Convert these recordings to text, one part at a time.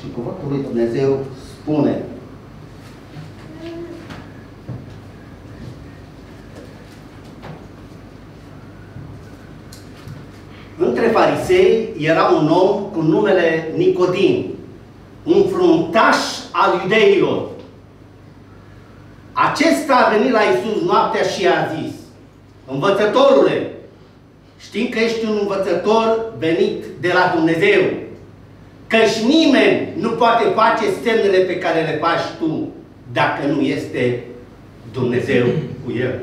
Și cuvântul lui Dumnezeu spune Între farisei era un om cu numele Nicodim, un fruntaș al iudeilor. Acesta a venit la Isus noaptea și a zis, Învățătorule, știm că ești un învățător venit de la Dumnezeu, căci nimeni nu poate face semnele pe care le faci tu dacă nu este Dumnezeu cu el.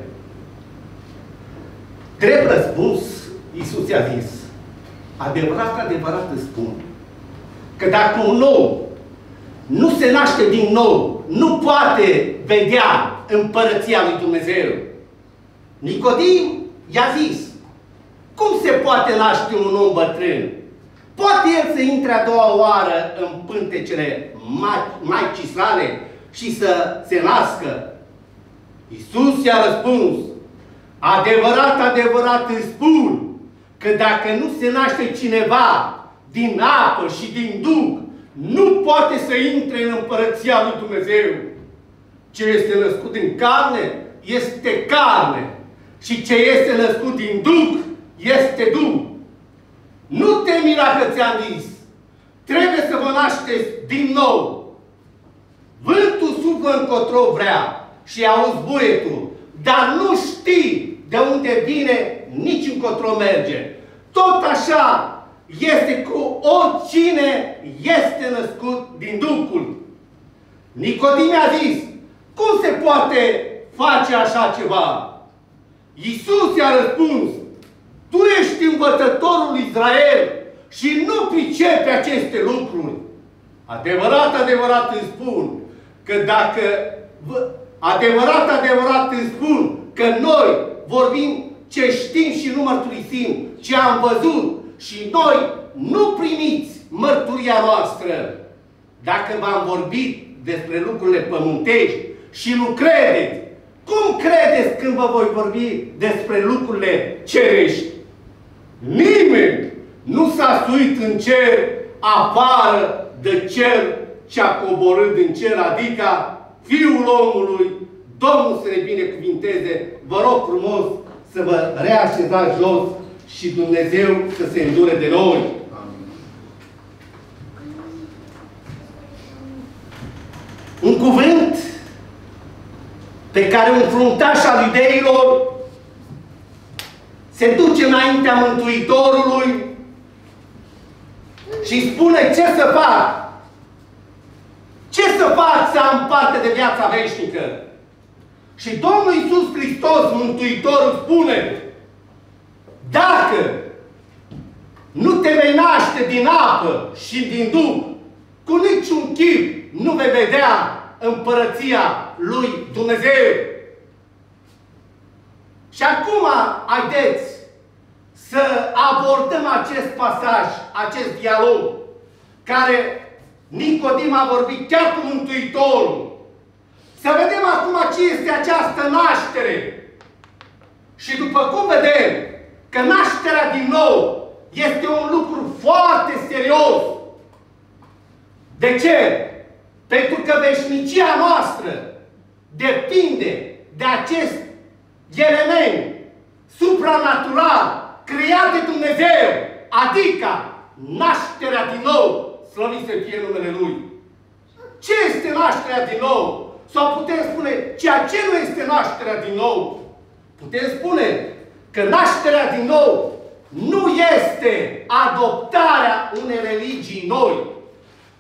Drept răspuns, Iisus i-a zis, adevărat, adevărat îți spun, că dacă un om nu se naște din nou, nu poate vedea împărăția lui Dumnezeu. Nicodim i-a zis, cum se poate naște un om bătrân? Poate el să intre a doua oară în pântecele Maicii sale și să se nască? Iisus i-a răspuns, adevărat, adevărat îți spun, că dacă nu se naște cineva din apă și din Duh, nu poate să intre în împărăția lui Dumnezeu. Ce este născut din carne, este carne. Și ce este născut din Duh, este Duh. Nu te mira că ți-am zis. Trebuie să vă nașteți din nou. Vântul suflă încotro vrea și auzi buietul, dar nu știi de unde vine, nici încotro merge. Tot așa este cu oricine este născut din Duhul. Nicodim a zis, cum se poate face așa ceva? Iisus i-a răspuns, tu ești învățătorul Israel și nu pricepi aceste lucruri. Adevărat, adevărat îți spun că dacă adevărat, adevărat îți spun că noi vorbim ce știm și nu mărturisim, ce am văzut și noi nu primiți mărturia noastră. Dacă v-am vorbit despre lucrurile pământești și nu credeți, cum credeți când vă voi vorbi despre lucrurile cerești? Nimeni nu s-a suit în cer afară de cel ce a coborât din cer, adică Fiul omului, Domnul să ne binecuvinteze. Vă rog frumos să vă reașezați jos și Dumnezeu să se îndure de noi. Un cuvânt pe care un fruntaș al iudeilor se duce înaintea Mântuitorului și spune ce să fac. Ce să fac să am parte de viața veșnică? Și Domnul Iisus Hristos, Mântuitorul, spune dacă nu te vei naște din apă și din Duh, cu niciun chip nu vei vedea împărăția lui Dumnezeu. Și acum, haideți să abordăm acest pasaj, acest dialog, care Nicodim a vorbit chiar cu Mântuitorul. Să vedem acum ce este această naștere. Și după cum vedem că nașterea din nou este un lucru foarte serios. De ce? Pentru că veșnicia noastră depinde de acest element supranatural creat de Dumnezeu, adică nașterea din nou, slăvit să fie numele Lui. Ce este nașterea din nou? Sau putem spune ceea ce nu este nașterea din nou? Putem spune că nașterea din nou nu este adoptarea unei religii noi.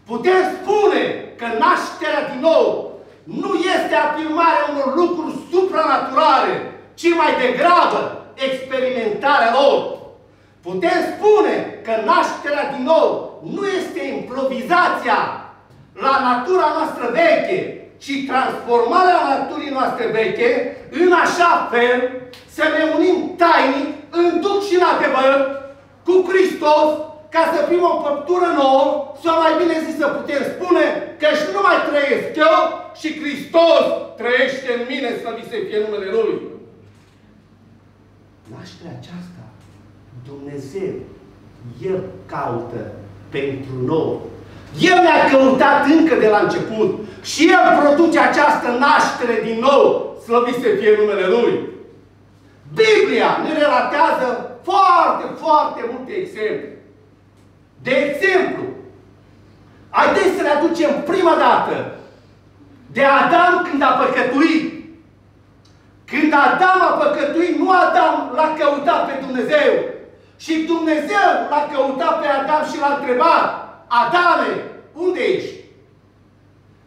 Putem spune că nașterea din nou nu este afirmarea unor lucruri supranaturale, ci mai degrabă experimentarea lor. Putem spune că nașterea din nou nu este improvizația la natura noastră veche, ci transformarea naturii noastre veche în așa fel să ne unim tainic în duc și în adevăr cu Hristos ca să fim o făptură nouă, sau mai bine zis să putem spune că și nu mai trăiesc eu, și Hristos trăiește în mine, să vi se fie numele Lui. Nașterea aceasta, Dumnezeu, El caută pentru noi. El ne-a căutat încă de la început și El produce această naștere din nou, slăvit să fie numele Lui. Biblia ne relatează foarte, foarte multe exemple. De exemplu, haideți să ne aducem prima dată de Adam când a păcătuit. Când Adam a păcătuit, nu Adam l-a căutat pe Dumnezeu, și Dumnezeu l-a căutat pe Adam și l-a întrebat, Adame, unde ești?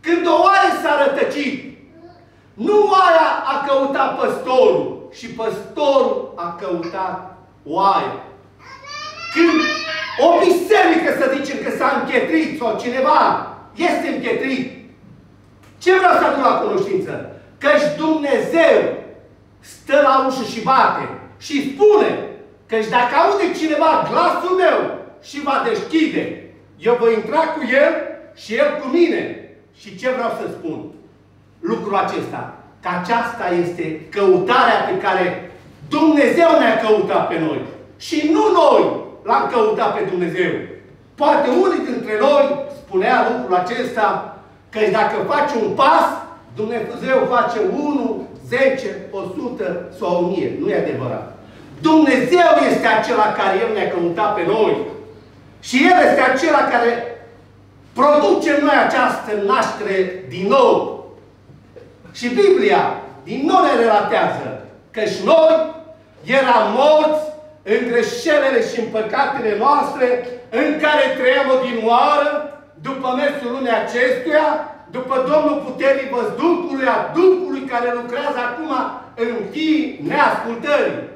Când o oaie s-a rătăcit, nu oaia a căutat păstorul, și păstorul a căutat oaia. Când o biserică, să zicem că s-a închetrit sau cineva este închetrit, ce vreau să aduc la cunoștință? Căci Dumnezeu stă la ușă și bate și spune Căci dacă aude cineva glasul meu și va deschide, eu voi intra cu el și el cu mine. Și ce vreau să spun? Lucrul acesta. Că aceasta este căutarea pe care Dumnezeu ne-a căutat pe noi. Și nu noi l-am căutat pe Dumnezeu. Poate unii dintre noi spunea lucrul acesta, că dacă faci un pas, Dumnezeu face 1, 10, 100 sau 1000. Nu e adevărat. Dumnezeu este acela care El ne-a căutat pe noi. Și El este acela care produce în noi această naștere din nou. Și Biblia din nou ne relatează că și noi eram morți în greșelele și în păcatele noastre, în care trăiam odinoară, după mersul lumii acestuia, după Domnul puterii văzducului, a Duhului care lucrează acum în fii neascultării.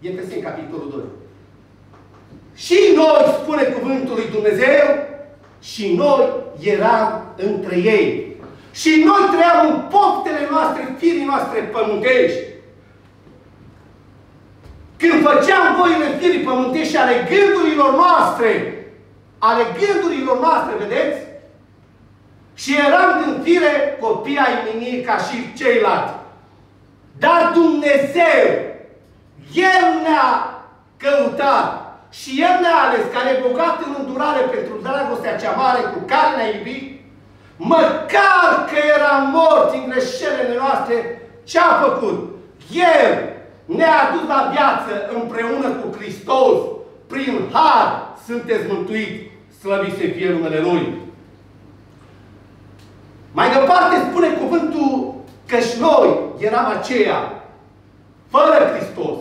E în capitolul 2. Și noi, spune cuvântul lui Dumnezeu, și noi eram între ei. Și noi trăiam în poftele noastre, firii noastre pământești. Când făceam voile firii pământești ale gândurilor noastre, ale gândurilor noastre, vedeți? Și eram din fire copii ai minii ca și ceilalți. Dar Dumnezeu el ne-a căutat și El ne-a ales, care e bogat în îndurare pentru dragostea cea mare cu care ne-a iubit, măcar că eram morți în greșelile noastre, ce a făcut? El ne-a adus la viață împreună cu Hristos. Prin har sunteți mântuiți, slăvit să fie numele Lui. Mai departe spune cuvântul că și noi eram aceia, fără Hristos,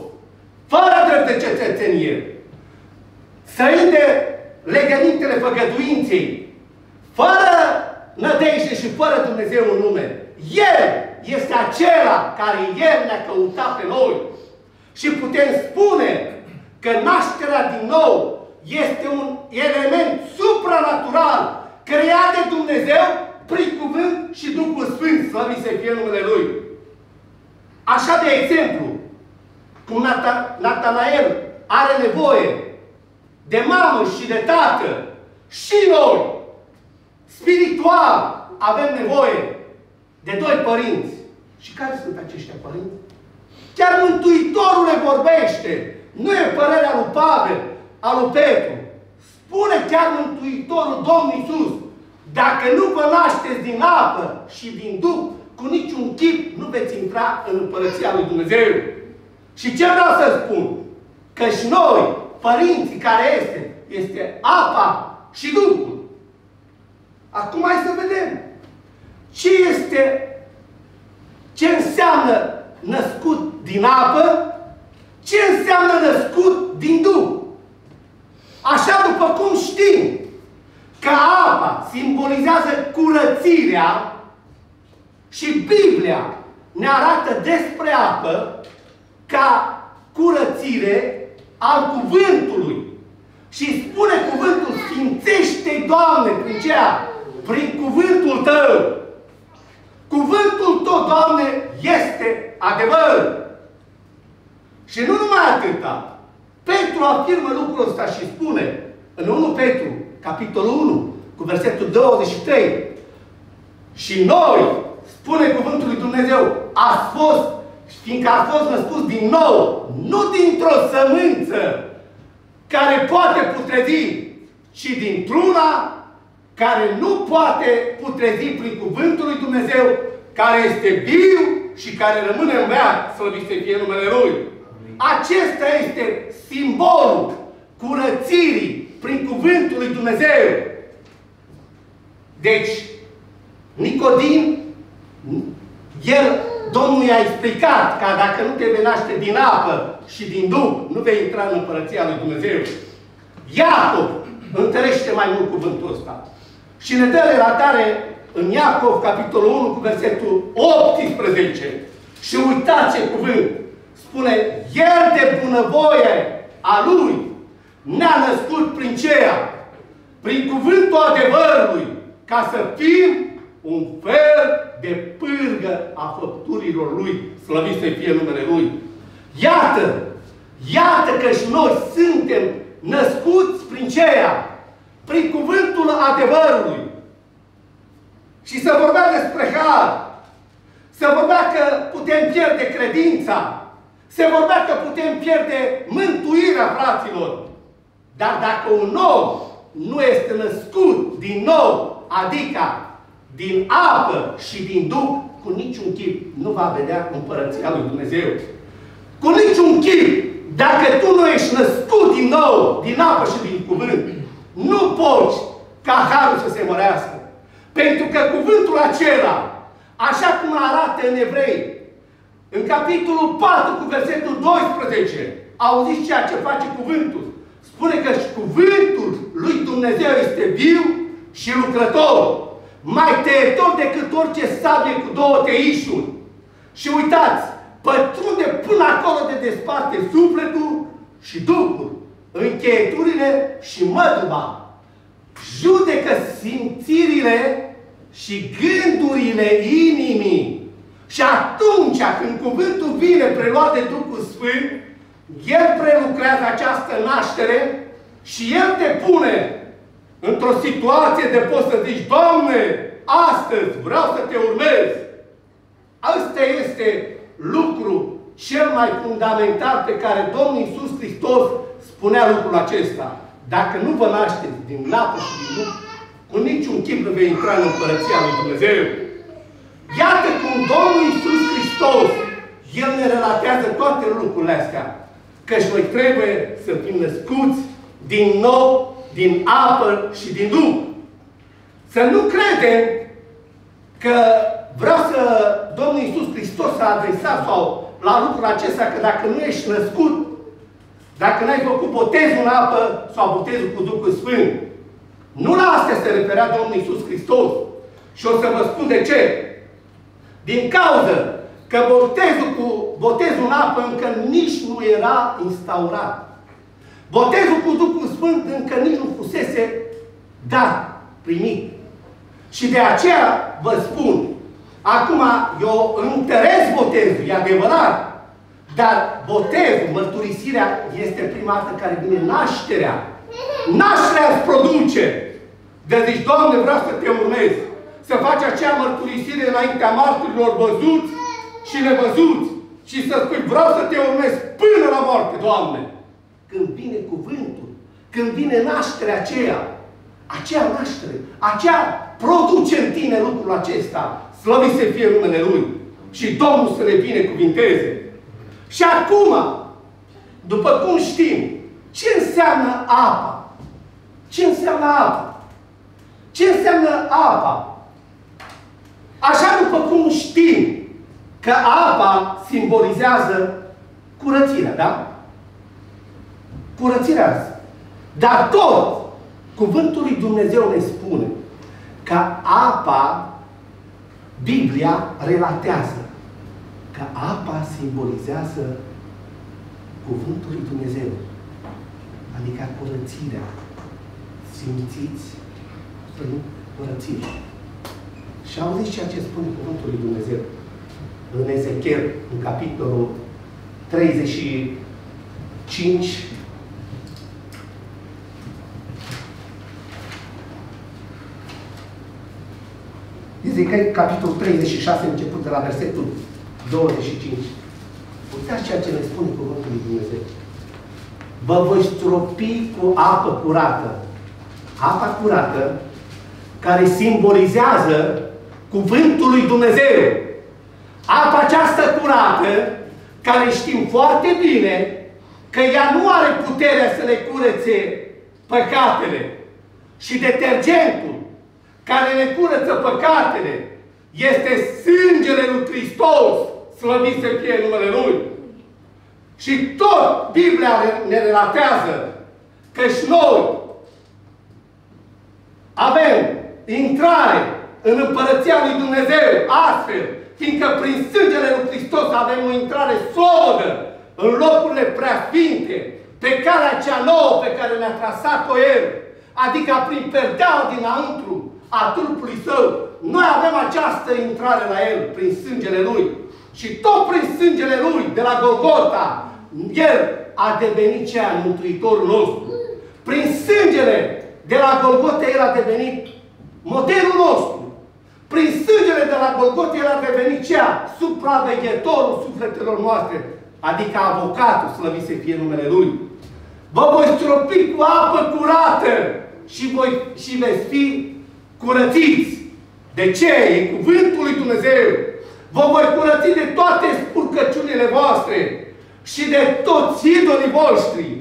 fără drept de cetățenie, străini de legămintele făgăduinței, fără nădejde și fără Dumnezeu în lume. El este acela care El ne-a căutat pe noi. Și putem spune că nașterea din nou este un element supranatural creat de Dumnezeu prin cuvânt și Duhul Sfânt, slăvit să fie numele Lui. Așa de exemplu, cum Natanael are nevoie de mamă și de tată, și noi, spiritual, avem nevoie de doi părinți. Și care sunt aceștia părinți? Chiar Mântuitorul le vorbește. Nu e părerea lui Pavel, a lui Petru. Spune chiar Mântuitorul Domnul Iisus, dacă nu vă nașteți din apă și din Duh, cu niciun chip nu veți intra în Împărăția lui Dumnezeu. Și ce vreau să spun? Că și noi, părinții care este, este apa și Duhul. Acum hai să vedem. Ce este, ce înseamnă născut din apă, ce înseamnă născut din Duh. Așa după cum știm că apa simbolizează curățirea și Biblia ne arată despre apă ca curățire al cuvântului. Și spune cuvântul, sfințește Doamne, prin ceea? Prin cuvântul Tău. Cuvântul Tău, Doamne, este adevăr. Și nu numai atâta. Petru afirmă lucrul ăsta și spune în 1 Petru, capitolul 1, cu versetul 23. Și noi, spune cuvântul lui Dumnezeu, a fost fiindcă a fost născut din nou, nu dintr-o sămânță care poate putrezi, ci dintr-una care nu poate putrezi prin cuvântul lui Dumnezeu, care este viu și care rămâne în veac, slăvit să fie numele Lui. Acesta este simbolul curățirii prin cuvântul lui Dumnezeu. Deci, Nicodim, el, Domnul i-a explicat că dacă nu te vei naște din apă și din Duh, nu vei intra în Împărăția lui Dumnezeu. Iacov întărește mai mult cuvântul ăsta. Și ne dă relatare în Iacov, capitolul 1, cu versetul 18. Și uitați ce cuvânt. Spune, El de bunăvoie a Lui ne-a născut prin ceea, prin cuvântul adevărului, ca să fim un fel de pârgă a făpturilor Lui, slăvit să fie numele Lui. Iată, iată că și noi suntem născuți prin ceea, prin cuvântul adevărului. Și să vorbea despre har. Să vorbea că putem pierde credința. Se vorbea că putem pierde mântuirea fraților. Dar dacă un om nu este născut din nou, adică din apă și din Duh, cu niciun chip nu va vedea împărăția lui Dumnezeu. Cu niciun chip, dacă tu nu ești născut din nou, din apă și din cuvânt, nu poți ca harul să se mărească. Pentru că cuvântul acela, așa cum arată în Evrei, în capitolul 4 cu versetul 12, auziți ceea ce face cuvântul. Spune că și cuvântul lui Dumnezeu este viu și lucrător, mai tăietor decât orice sabie cu două teișuri. Și uitați, pătrunde până acolo de desparte sufletul și Duhul, încheieturile și măduva. Judecă simțirile și gândurile inimii. Și atunci când cuvântul vine preluat de Duhul Sfânt, El prelucrează această naștere și El te pune într-o situație de poți să zici, Doamne, astăzi vreau să te urmez. Asta este lucru cel mai fundamental pe care Domnul Iisus Hristos spunea lucrul acesta. Dacă nu vă nașteți din apă și din Duh, cu niciun chip nu vei intra în Împărăția lui Dumnezeu. Iată cum Domnul Iisus Hristos, El ne relatează toate lucrurile astea. Căci noi trebuie să fim născuți din nou, din apă și din Duh. Să nu credem că vreau să Domnul Iisus Hristos s-a adresat sau la lucrul acesta că dacă nu ești născut, dacă n-ai făcut botezul în apă sau botezul cu Duhul Sfânt, nu la astea se referea Domnul Iisus Hristos. Și o să vă spun de ce. Din cauză că botezul cu botezul în apă încă nici nu era instaurat. Botezul cu Duhul Sfânt încă nici nu fusese dat, primit. Și de aceea vă spun, acum eu întăresc botezul, e adevărat, dar botezul, mărturisirea, este prima dată care vine nașterea. Nașterea îți produce. De zici, Doamne, vreau să te urmez. Să faci acea mărturisire înaintea martirilor văzuți și nevăzuți. Și să spui, vreau să te urmez până la moarte, Doamne. Când vine cuvântul, când vine nașterea aceea, aceea naștere, aceea produce în tine lucrul acesta. Slăvit să fie numele Lui. Și Domnul să ne binecuvinteze. Și acum, după cum știm, ce înseamnă apa? Ce înseamnă apa? Ce înseamnă apa? Așa după cum știm că apa simbolizează curățirea, da? Curățirea asta. Dar tot, cuvântul lui Dumnezeu ne spune că apa, Biblia relatează că apa simbolizează cuvântul lui Dumnezeu. Adică curățirea. Simțiți prin curățire. Și auziți ceea ce spune cuvântul lui Dumnezeu în Ezechiel, în capitolul 35, Ezechiel, capitolul 36, început de la versetul 25. Uitați ceea ce ne spune cuvântul lui Dumnezeu. Vă voi stropi cu apă curată. Apa curată care simbolizează cuvântul lui Dumnezeu. Apa aceasta curată, care știm foarte bine că ea nu are puterea să le curețe păcatele. Și detergentul care le curăță păcatele este sângele lui Hristos, slăvit să fie numele Lui. Și tot Biblia ne relatează că și noi avem intrare în Împărăția lui Dumnezeu astfel, fiindcă prin sângele lui Hristos avem o intrare solidă în locurile preasfinte, pe calea cea nouă pe care ne-a trasat-o El, adică prin perdeaua dinăuntru a trupului Său. Noi avem această intrare la El prin sângele Lui. Și tot prin sângele Lui, de la Golgota, El a devenit cea Mântuitorul nostru. Prin sângele de la Golgota, El a devenit modelul nostru. Prin sângele de la Golgota, El a devenit cea supraveghetorul sufletelor noastre adică avocatul, slăvit să fie numele Lui. Vă voi stropi cu apă curată și, voi, și veți fi curățiți. De ce? E cuvântul lui Dumnezeu. Vă voi curăți de toate spurcăciunile voastre și de toți idolii voștri.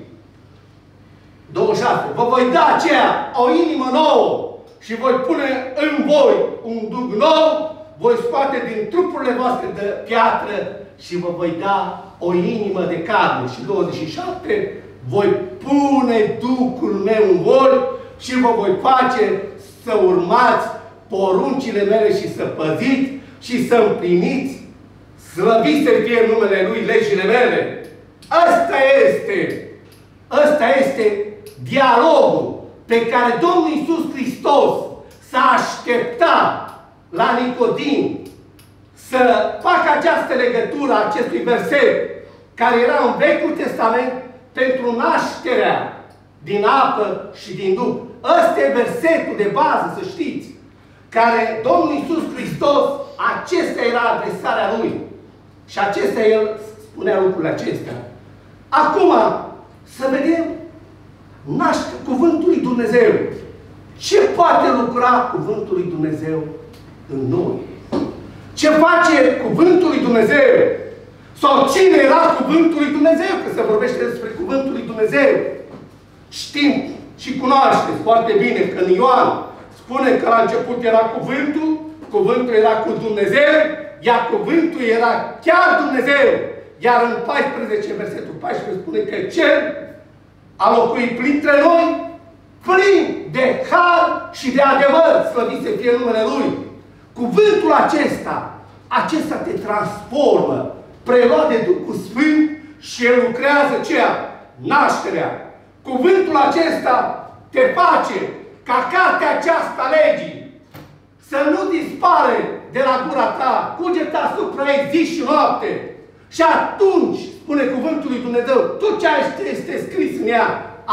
26. Vă voi da aceea o inimă nouă și voi pune în voi un duc nou, voi scoate din trupurile voastre de piatră și vă voi da o inimă de carne. Și 27, voi pune Duhul meu în voi și vă voi face să urmați poruncile mele și să păziți și să împliniți slăviți să fie numele Lui legile mele. Asta este, asta este dialogul pe care Domnul Iisus Hristos s-a așteptat la Nicodim să facă această legătură a acestui verset, care era în Vechiul Testament, pentru nașterea din apă și din Duh. Ăsta e versetul de bază, să știți, care Domnul Iisus Hristos, acesta era adresarea Lui. Și acesta El spunea lucrurile acestea. Acum, să vedem naște cuvântul lui Dumnezeu. Ce poate lucra cuvântul lui Dumnezeu în noi? Ce face cuvântul lui Dumnezeu? Sau cine era cuvântul lui Dumnezeu? Că se vorbește despre cuvântul lui Dumnezeu. Știm și cunoașteți foarte bine că în Ioan spune că la început era cuvântul, cuvântul era cu Dumnezeu, iar cuvântul era chiar Dumnezeu. Iar în 14, versetul 14 spune că Cel a locuit printre noi, plin de har și de adevăr, slăvit să fie numele Lui. Cuvântul acesta, acesta te transformă, preluat de Duhul Sfânt și El lucrează ceea? Nașterea. Cuvântul acesta te face ca cartea aceasta legii să nu dispare de la gura ta, cugeta asupra ei zi și noapte. Și atunci, spune cuvântul lui Dumnezeu, tot ce este scris în ea,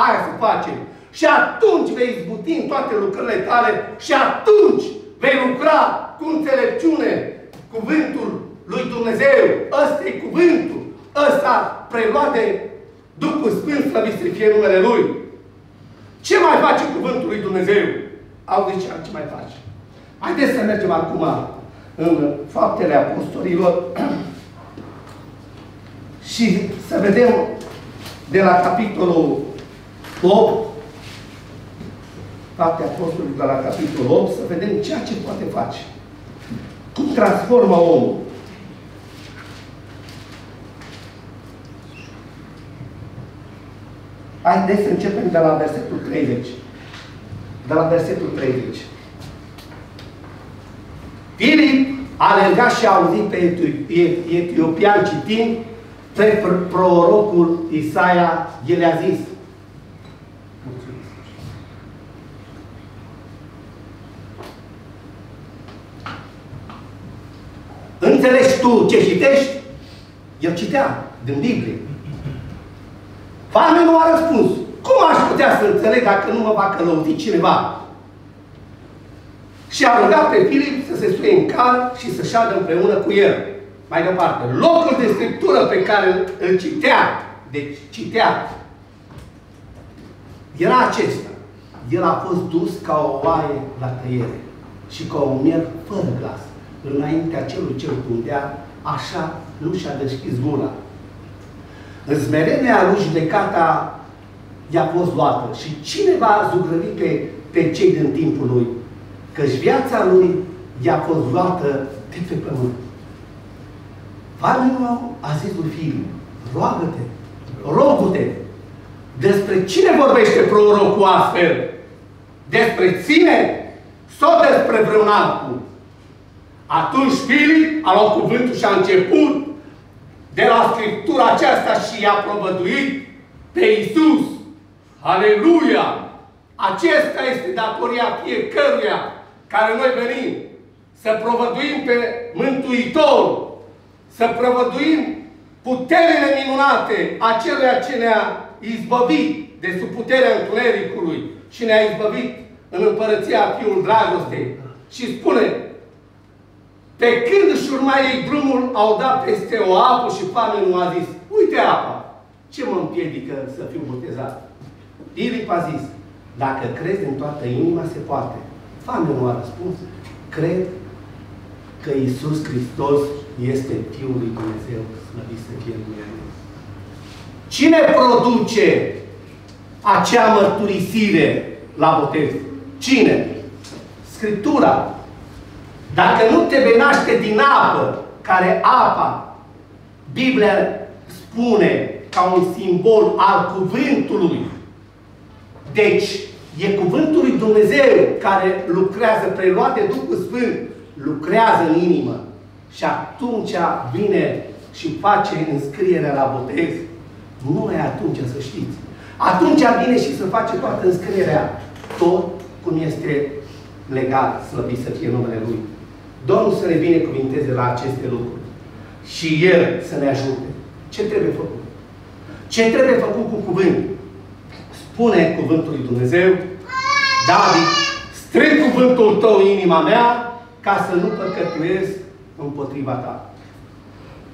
aia să face. Și atunci vei izbuti în toate lucrările tale și atunci vei lucra cu înțelepciune cuvântul lui Dumnezeu. Ăsta e cuvântul. Ăsta preluat de Duhul Sfânt, slăvit să fie numele Lui. Ce mai face cuvântul lui Dumnezeu? Auziți ce mai face. Haideți să mergem acum în faptele apostolilor și să vedem de la capitolul 8 Fapte Apostolului de la capitolul 8, să vedem ceea ce poate face. Cum transformă omul. Haideți să începem de la versetul 30. De la versetul 30. Filip a alergat și a auzit pe etiopian citind pe prorocul Isaia, el a zis, Înțelegi tu ce citești? El citea din Biblie. nu a răspuns. Cum aș putea să înțeleg dacă nu mă va călăuzi cineva? Și a rugat pe Filip să se suie în cal și să șadă împreună cu el. Mai departe, locul de scriptură pe care îl citea, deci citea, era acesta. el a fost dus ca o oaie la tăiere și ca un mier fără glas. Înaintea celui ce îl pundea, așa nu și-a deschis gura. În smerenia lui judecata i-a fost luată. Și cine va zugrăvi pe, pe cei din timpul lui? Căci viața lui i-a fost luată de pe pământ. Oamenul a zis lui fiul, roagă-te, rogă-te. Despre cine vorbește prorocul astfel? Despre ține sau despre vreun altul? Atunci Filip a luat cuvântul și a început de la Scriptura aceasta și i-a provăduit pe Isus. Aleluia! Acesta este datoria fiecăruia care noi venim. Să provăduim pe Mântuitor, să provăduim puterile minunate acelea ce ne-a izbăvit de sub puterea întunericului și ne-a izbăvit în împărăția Fiul Dragostei. Și spune, pe când își urma ei drumul, au dat peste o apă și nu a zis, uite apa, ce mă împiedică să fiu botezat? Filip a zis, dacă crezi în toată inima, se poate. nu a răspuns, cred că Iisus Hristos este Fiul lui Dumnezeu, slăvit să fie lumea Cine produce acea mărturisire la botez? Cine? Scriptura. Dacă nu te vei naște din apă, care apa, Biblia spune ca un simbol al cuvântului. Deci, e cuvântul lui Dumnezeu care lucrează, preluat de Duhul Sfânt, lucrează în inimă. Și atunci vine și face înscrierea la botez. Nu e atunci, să știți. Atunci vine și să face toată înscrierea. Tot cum este legat, slăbit să fie numele Lui. Domnul să ne binecuvinteze la aceste lucruri. Și El să ne ajute. Ce trebuie făcut? Ce trebuie făcut cu cuvânt? Spune cuvântul lui Dumnezeu, David, strâng cuvântul tău în inima mea, ca să nu păcătuiesc împotriva ta.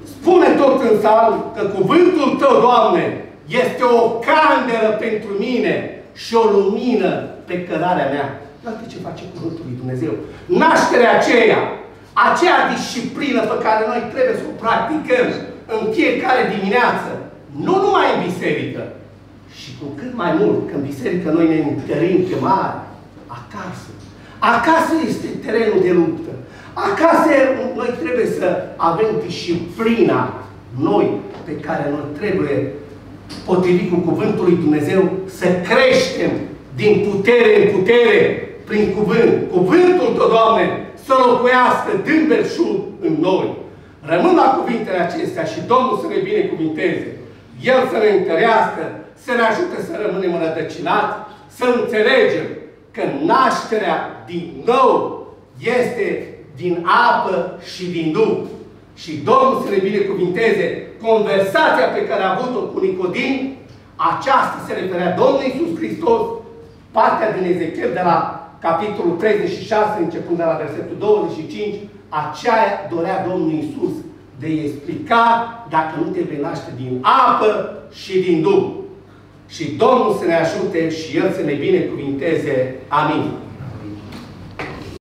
Spune tot în salm că cuvântul tău, Doamne, este o candelă pentru mine și o lumină pe cărarea mea. Uite ce face cuvântul lui Dumnezeu. Nașterea aceea, aceea disciplină pe care noi trebuie să o practicăm în fiecare dimineață, nu numai în biserică, și cu cât mai mult, că în biserică noi ne întărim pe mare, acasă. Acasă este terenul de luptă. Acasă noi trebuie să avem disciplina noi pe care noi trebuie, potrivit cu Cuvântul lui Dumnezeu, să creștem din putere în putere prin cuvânt. Cuvântul Tău, Doamne, să locuiască din belșug în noi. Rămân la cuvintele acestea și Domnul să ne binecuvinteze. El să ne întărească, să ne ajute să rămânem înrădăcinați, să înțelegem că nașterea din nou este din apă și din Duh. Și Domnul să ne binecuvinteze conversația pe care a avut-o cu Nicodim, aceasta se referea Domnul Iisus Hristos, partea din Ezechiel de la capitolul 36, începând de la versetul 25, aceea dorea Domnul Iisus de a explica dacă nu te vei naște din apă și din Duh. Și Domnul să ne ajute și El să ne binecuvinteze. Amin.